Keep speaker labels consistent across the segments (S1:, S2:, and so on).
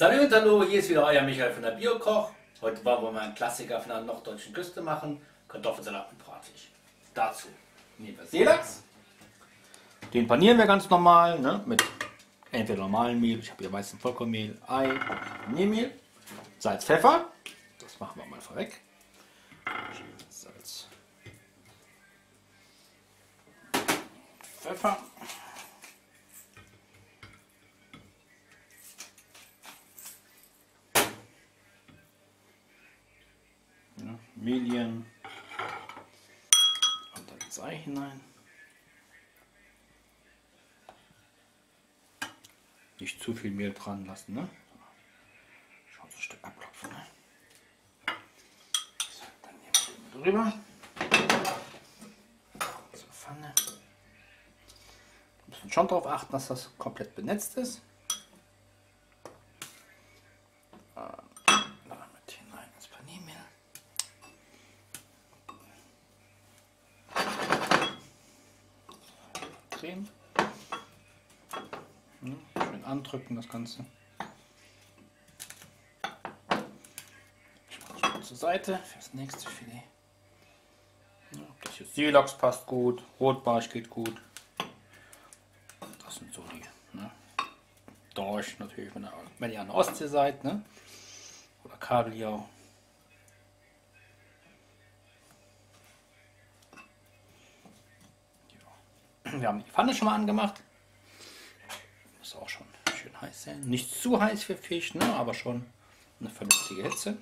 S1: Salut und hallo, hier ist wieder euer Michael von der Biokoch. Heute wollen wir mal einen Klassiker von der norddeutschen Küste machen. Kartoffelsalat mit Bratfisch. Dazu nehmen wir Seelachs. Den panieren wir ganz normal ne? mit entweder normalen Mehl, ich habe hier meistens Vollkornmehl, Ei, Paniermehl, Salz, Pfeffer. Das machen wir mal vorweg. Salz, Pfeffer. Ja, Medien und dann das Ei hinein. Nicht zu viel Mehl dran lassen, ne? Schon so ein Stück abklopfen, ne? So, dann nehmen wir drüber. Zur Pfanne. Wir müssen schon darauf achten, dass das komplett benetzt ist. Damit hinein ins Paniermehl. Drehen. Hm, Schön andrücken das Ganze. Ich mache zur Seite fürs nächste Filet. Ja, das hier Seelachs passt gut, Rotbarsch geht gut. Das sind so die. Ne? Dorsch natürlich, wenn ihr, wenn ihr an der Ostsee seid. Ne? Oder Kabeljau. Ja. Wir haben die Pfanne schon mal angemacht. Muss auch schon heiß. Nicht zu heiß für Fisch, ne? aber schon eine vernünftige Hitze.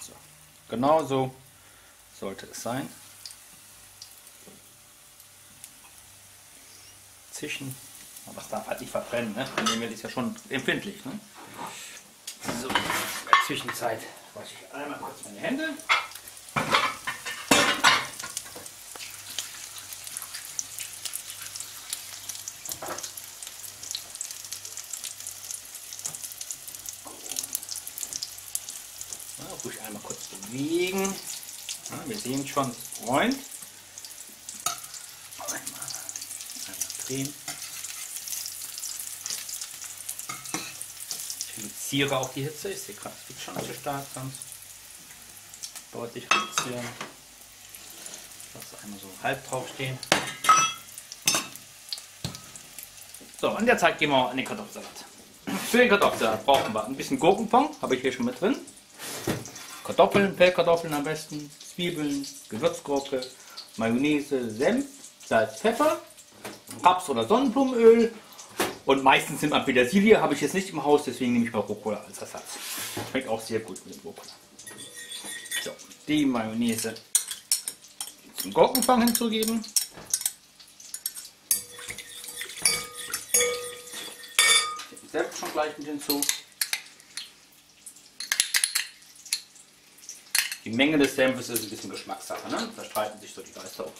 S1: So. Genau so sollte es sein. Zischen. Aber es darf halt nicht verbrennen. Ne? Dann ist ja schon empfindlich. Ne? So, in der Zwischenzeit wasche ich einmal kurz meine Hände. Ja, ruhig einmal kurz bewegen. Ja, wir sehen schon, es bräunt. Einmal, einmal drehen. Ich reduziere auch die Hitze. Ich sehe gerade, es wird schon zu stark sonst. Deutlich reduzieren. Ich lasse einmal so halb drauf stehen. So, der Zeit gehen wir in den Kartoffelsalat. Für den Kartoffelsalat brauchen wir ein bisschen Gurkenfond, habe ich hier schon mit drin. Kartoffeln, Pellkartoffeln am besten, Zwiebeln, Gewürzgurke, Mayonnaise, Senf, Salz, Pfeffer, Raps- oder Sonnenblumenöl und meistens nimmt man Petersilie, habe ich jetzt nicht im Haus, deswegen nehme ich mal Rucola als Ersatz. Schmeckt auch sehr gut mit dem Rucola. So, die Mayonnaise zum Gurkenfang hinzugeben. Senf schon gleich mit hinzu. Die Menge des Senfes ist ein bisschen Geschmackssache, ne? Da streiten sich so die Geister auch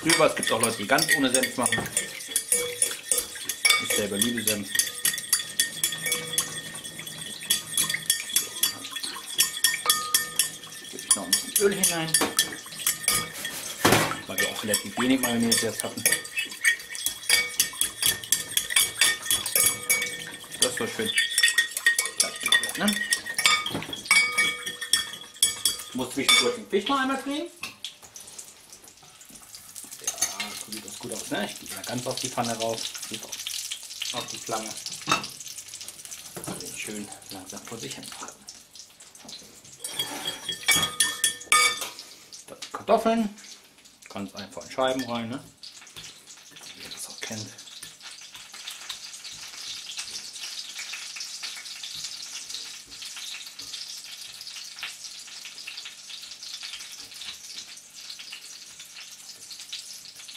S1: drüber. Es gibt auch Leute, die ganz ohne Senf machen. Ich selber liebe Senf. Gebe ich noch ein bisschen Öl hinein. Weil wir auch relativ wenig Mayonnaise jetzt hatten. Das soll schön. Ne? Muss zwischendurch den Fisch noch einmal drehen. Ja, so sieht das gut aus. Ne? Ich gehe mal ganz auf die Pfanne rauf. Auf, die Flamme. Den schön langsam vor sich hin machen. Dann die Kartoffeln. Ganz einfach in Scheiben rein. Ne? Wie ihr das auch kennt.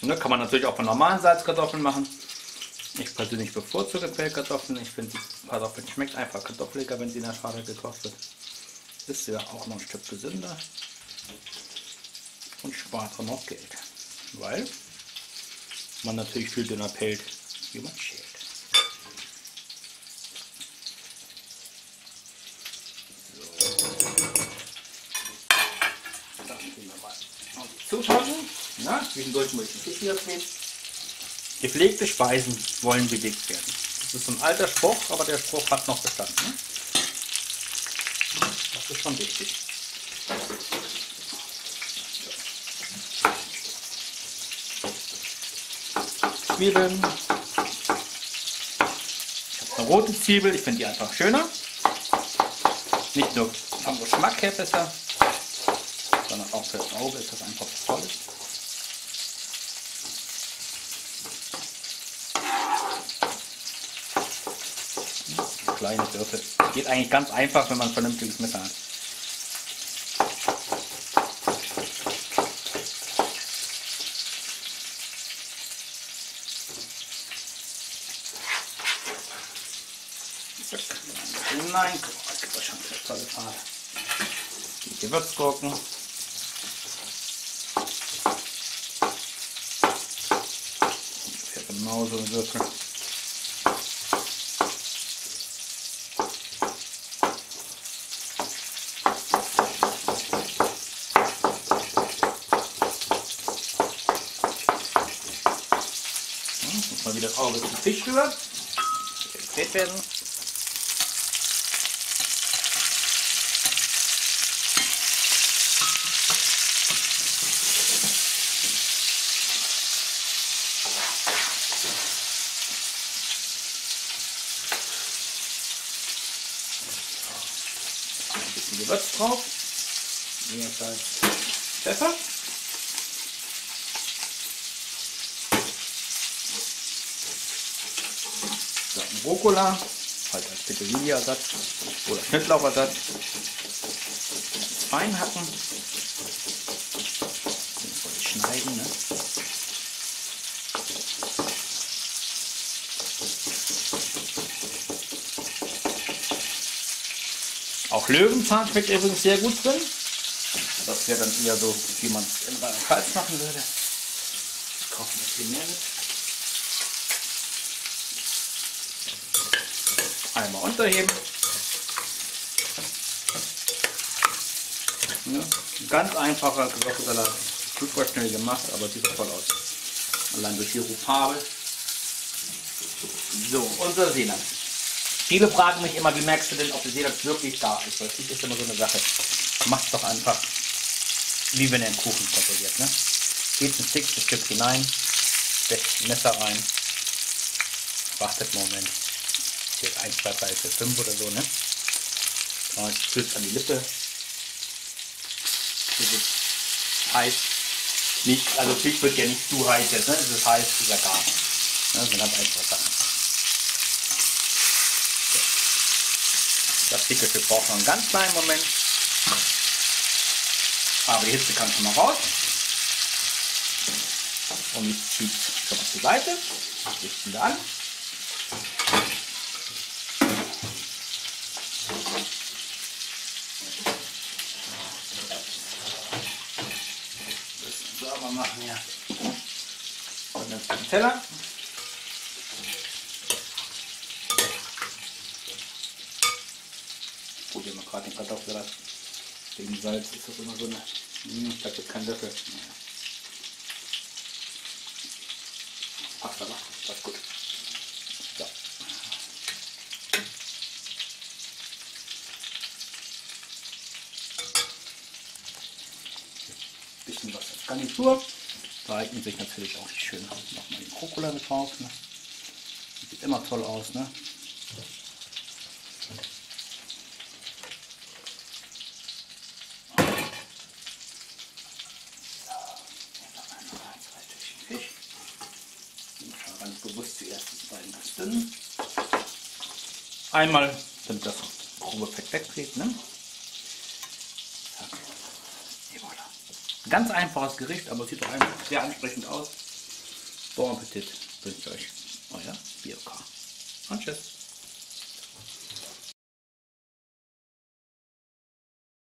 S1: Ne, kann man natürlich auch von normalen Salzkartoffeln machen. Ich persönlich bevorzuge Pellkartoffeln. Ich finde, die Kartoffeln schmeckt einfach kartoffeliger, wenn sie in der Schale gekocht wird. Ist ja auch noch ein Stück gesünder und spart auch noch Geld. Weil man natürlich viel dünner pellt, wie man schält. So. Dann gehen wir mal auf die Zutaten. Zwischendurch wieder drehen. Gepflegte Speisen wollen bewegt werden. Das ist so ein alter Spruch, aber der Spruch hat noch Bestand. Ne? Das ist schon wichtig. Zwiebeln. Ich habe eine rote Zwiebel, ich finde die einfach schöner. Nicht nur vom Geschmack her besser, sondern auch für das Auge ist das einfach was Kleine Würfel. Geht eigentlich ganz einfach, wenn man ein vernünftiges Messer hat. Guck mal, das gibt doch schon eine tolle Farbe. Die Gewürzgurken. Ungefähr genauso ein Würfel. Hm, Muss mal wieder das Auge zum Fisch rüber. Gedreht werden. Ein bisschen Gewürz drauf. Mehr Salz, Pfeffer. So, ein Rucola, halt als Petersilie-Ersatz oder Schnittlauchersatz. Fein hacken. Schneiden, ne? Auch Löwenzahn schmeckt übrigens sehr gut drin. Das wäre dann eher so, wie man es in Rheinland-Pfalz machen würde. Ich kaufe ein bisschen mehr mit. Einmal unterheben. Ja, ganz einfacher Kartoffelsalat. Super schnell gemacht, aber sieht toll aus. Allein durch die Farbe. So, unser Seenat. Viele fragen mich immer, wie merkst du denn, ob der Seenat wirklich da ist? Das ist immer so eine Sache. Macht doch einfach, wie wenn ihr einen Kuchen kontrolliert. Ne? Geht ein Stück, ein Stück hinein, steckt Messer rein, wartet einen Moment, jetzt 1, 2, 3, 4, 5 oder so, ne? Und führt an die Lippe. Das ist heiß. Nicht, also Fisch wird ja nicht zu heiß jetzt, ne? Es ist heiß, ist ja gar. Ne? Das sind halt einfach Sachen. Das dicke Stück braucht noch einen ganz kleinen Moment. Aber die Hitze kann schon mal raus. Und ich ziehe schon mal zur Seite. Richten wir an. Sauber machen hier. Und dann den Teller. Probieren wir gerade den Kartoffelsalat. Wegen Salz ist das immer so eine. Hm, ich glaube, das kein Löffel. Passt aber, passt gut. So. Bisschen Garnitur. Da eignet sich natürlich auch schön nochmal den Rucola mit drauf. Ne? Sieht immer toll aus, ne? Die. Einmal, damit das grobe Fett weggeht. Ne? Ganz einfaches Gericht, aber sieht doch einfach sehr ansprechend aus. Bon Appetit wünsche ich euch. Euer Bioka. Und tschüss.